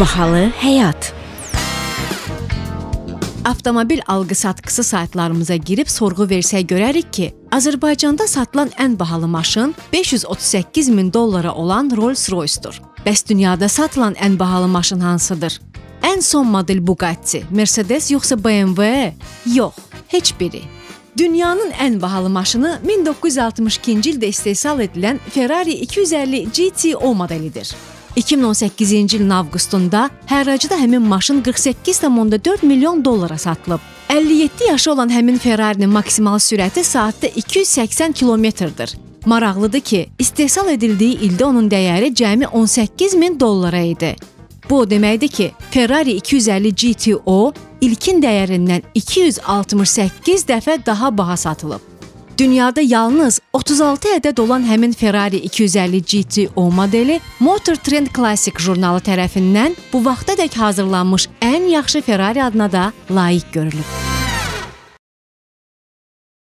Bahalı həyat. Avtomobil alqı-satqısı saytlarımıza girib sorğu versək görərik ki, Azərbaycanda satılan ən bahalı maşın 538 min dollara olan Rolls-Royce-dur. Bəs dünyada satılan ən bahalı maşın hansıdır? Ən son model Bugatti, Mercedes yoxsa BMW? Yox, heç biri. Dünyanın ən bahalı maşını 1962-ci ildə istehsal edilən Ferrari 250 GTO modelidir. 2018-ci ilin avqustunda hərracıda həmin maşın 48,4 milyon dollara satılıb. 57 yaşı olan həmin Ferrari-nin maksimal sürəti saatda 280 kilometrdir. Maraqlıdır ki, istehsal edildiyi ildə onun dəyəri cəmi 18 min dollara idi. Bu o deməkdir ki, Ferrari 250 GTO ilkin dəyərindən 268 dəfə daha baha satılıb. Dünyada yalnız 36 ədəd olan həmin Ferrari 250 GTO modeli Motor Trend Classic jurnalı tərəfindən bu vaxtadək hazırlanmış ən yaxşı Ferrari adına da layiq görülüb.